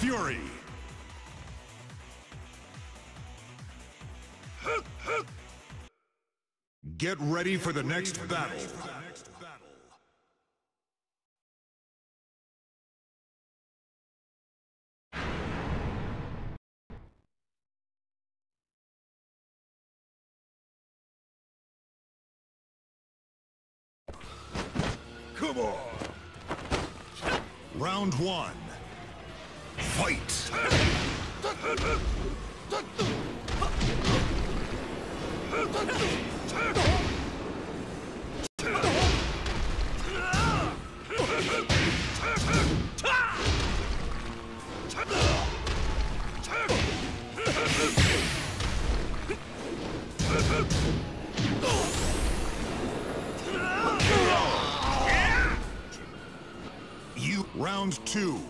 Fury. Get ready for the next battle. Come on. Round one. You round two.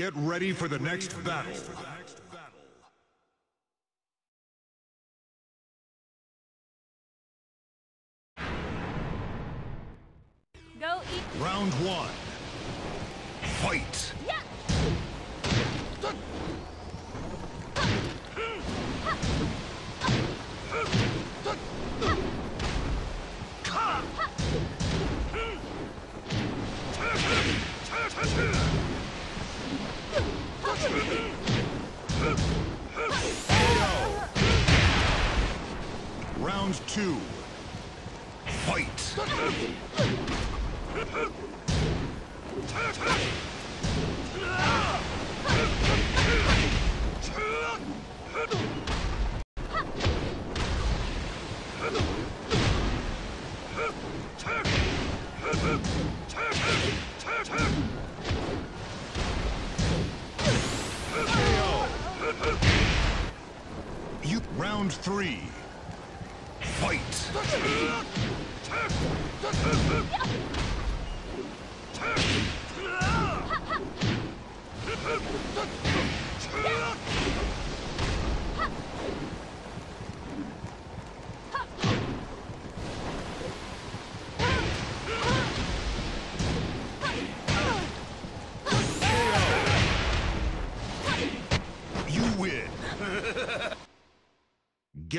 Get ready for the next battle. Go eat. Round one. Fight. Round two. Fight.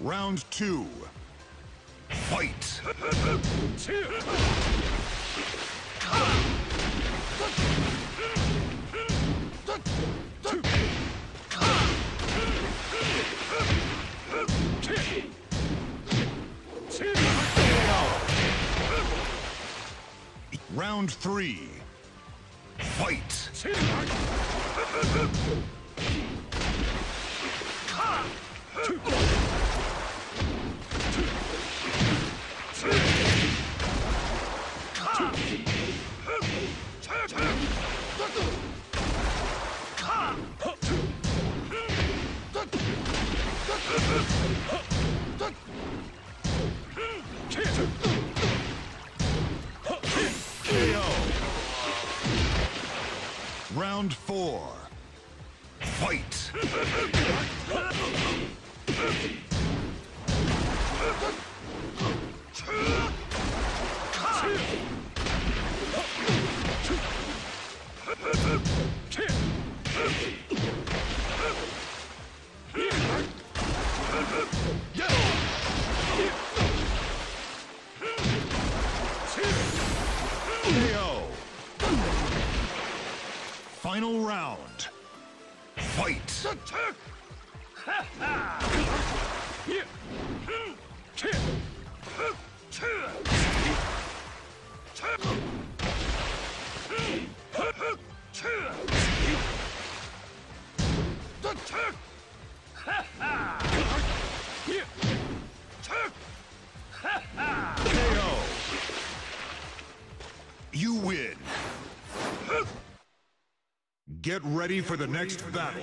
Round two. Fight. Round three. Fight. Fight. KO. KO. You win. Get ready for the next battle.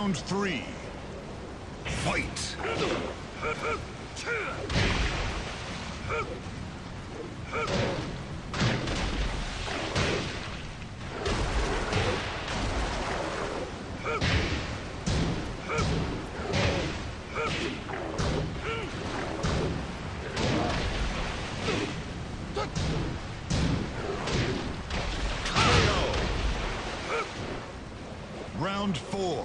Round three. Fight. Round four.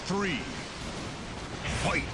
Three. Fight.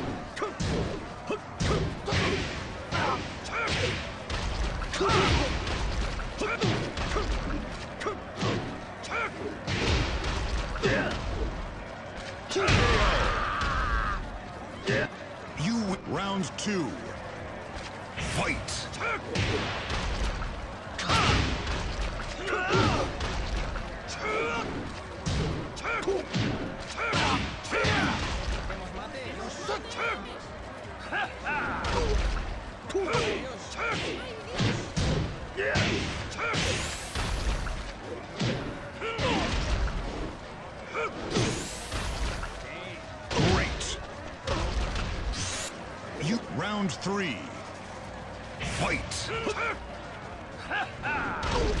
Two. Round three. Fight.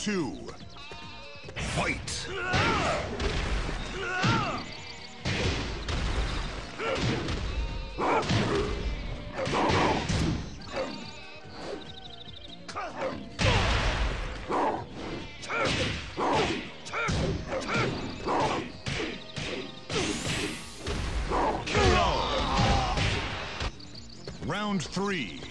Two. Fight. Round three.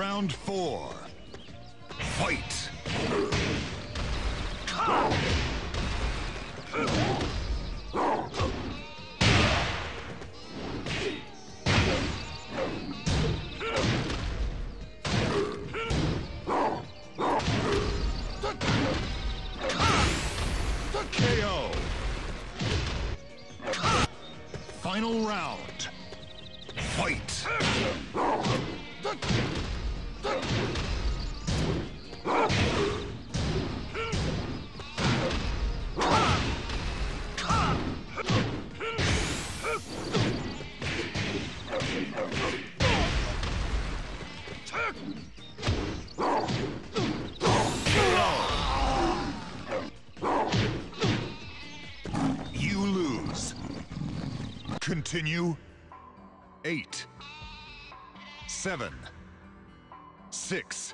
Round four. Fight! You lose. Continue. Eight. Seven. Six.